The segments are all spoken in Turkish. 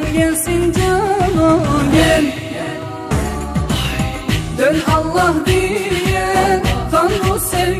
Can gelsin cana gel. Dön Allah diye Tanrı sevgiye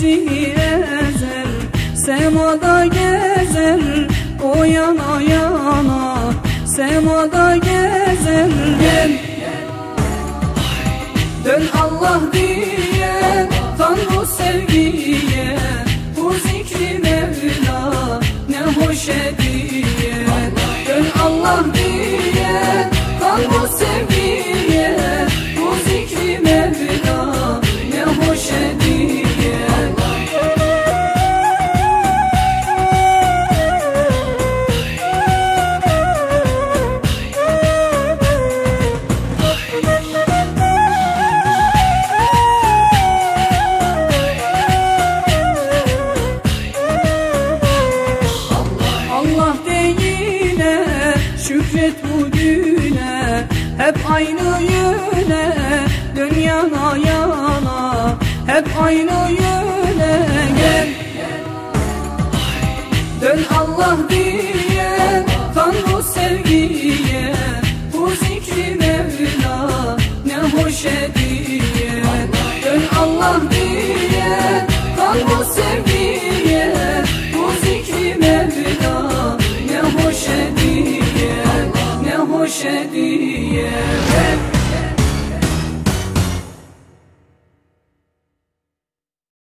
nefsini ezer Semada gezer o yana yana Semada gezer. Gel Dön Allah diye Tanrı sevgiye şükret bugüne Hep aynı yöne dön yana yana. Hep aynı yöne hoş hediye. Hep